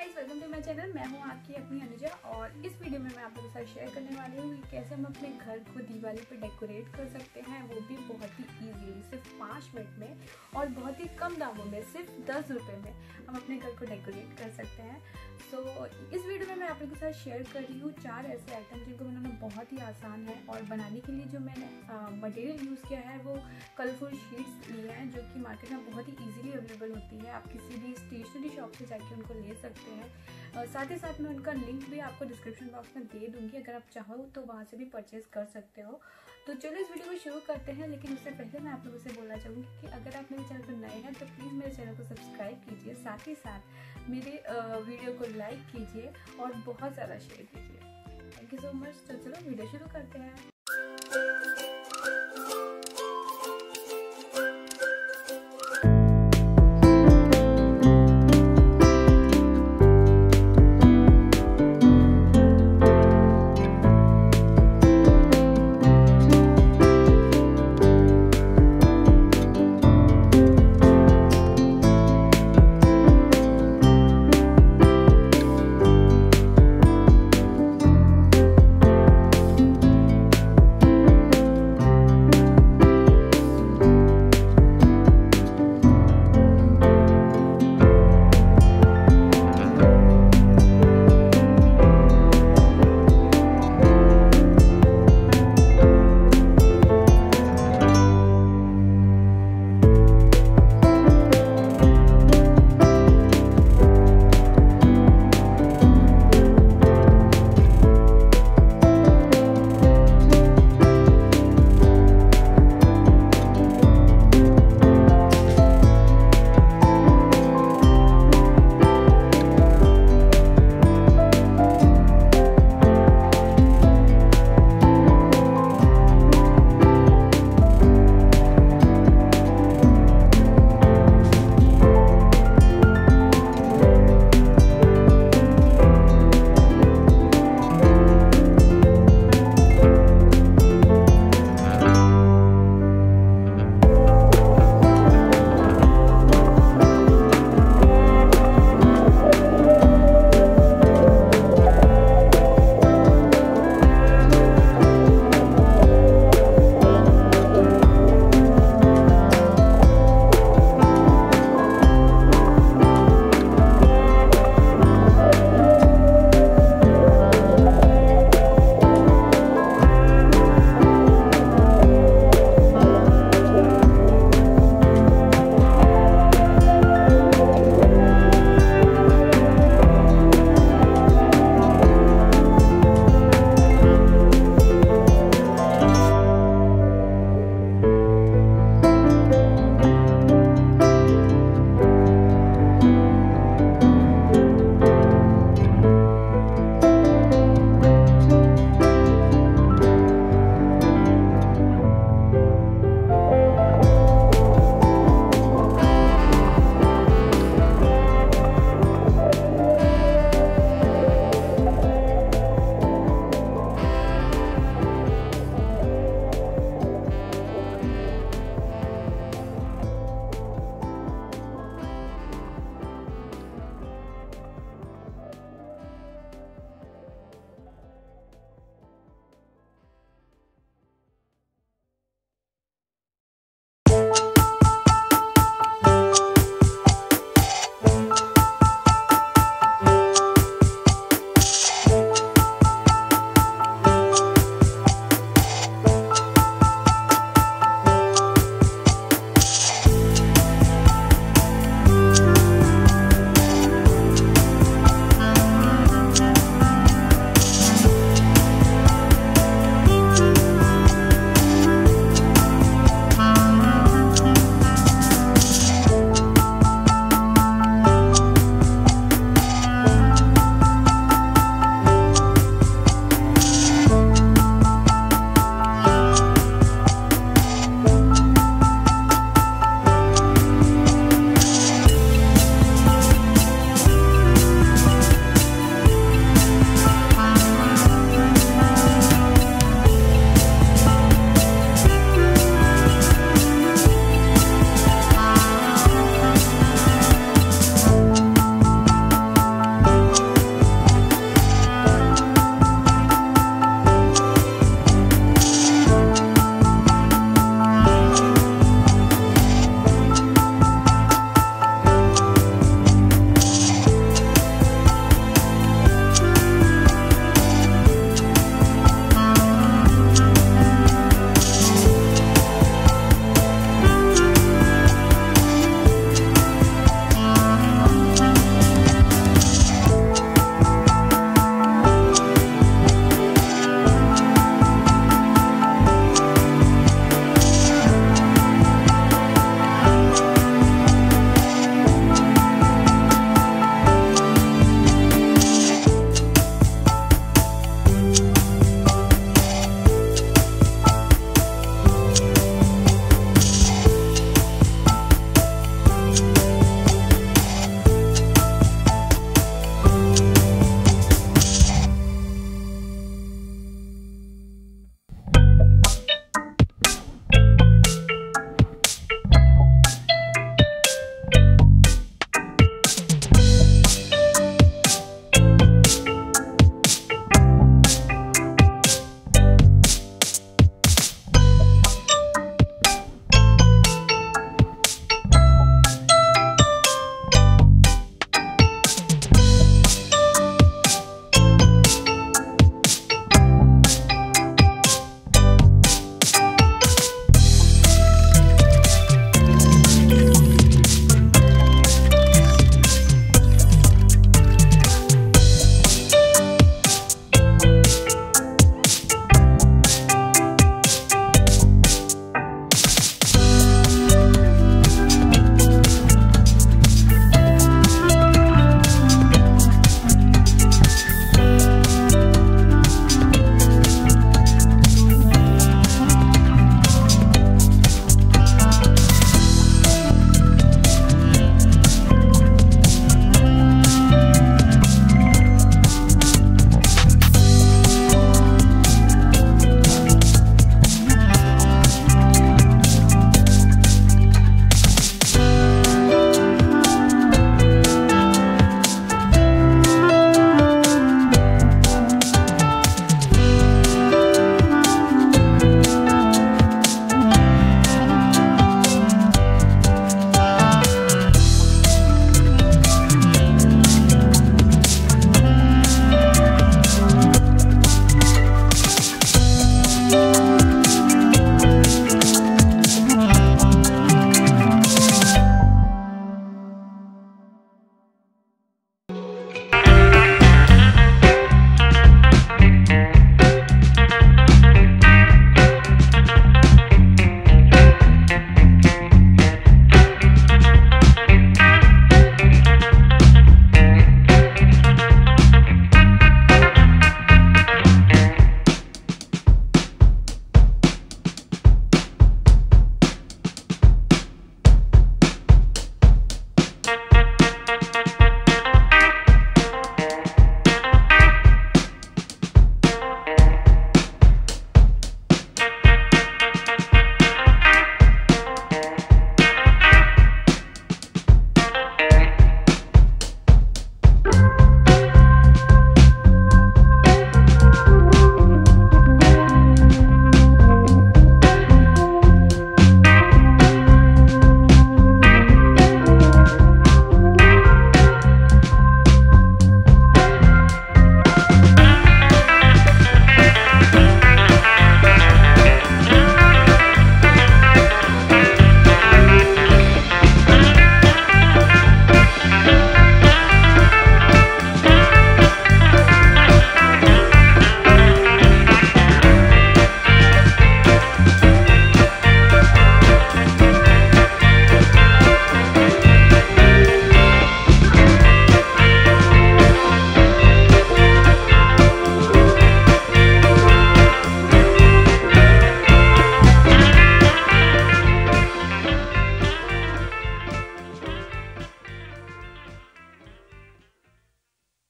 Guys welcome to my channel मैं हूँ आपकी अपनी अनुजा और इस वीडियो में मैं आप लोगों के साथ शेयर करने वाली हूँ कि कैसे हम अपने घर को दिवाली पर डेकोरेट कर सकते हैं। वो भी बहुत ही इजीली सिर्फ़ पाँच मिनट में और बहुत ही कम दामों में सिर्फ़ दस रुपये में हम अपने घर को डेकोरेट कर सकते हैं। सो so, इस वीडियो में मैं आप लोगों के साथ शेयर कर रही हूँ चार ऐसे आइटम जिनको बनाना बहुत ही आसान है और बनाने के लिए जो मैंने मटेरियल यूज़ किया है वो कलरफुल शीट्स लिए हैं जो कि मार्केट में बहुत ही इजीली अवेलेबल होती है। आप किसी भी स्टेशनरी शॉप से जाके उनको ले सकते हैं साथ ही साथ मैं उनका लिंक भी आपको डिस्क्रिप्शन बॉक्स में दे दूँगी, अगर आप चाहो तो वहाँ से भी परचेज़ कर सकते हो। तो चलो इस वीडियो को शुरू करते हैं, लेकिन उससे पहले मैं आप लोगों से बोलना चाहूँगी कि अगर आप मेरे चैनल पर नए हैं तो प्लीज़ मेरे चैनल को सब्सक्राइब कीजिए, साथ ही साथ मेरे वीडियो को लाइक कीजिए और बहुत ज़्यादा शेयर कीजिए। थैंक यू सो मच तो चलो वीडियो शुरू करते हैं।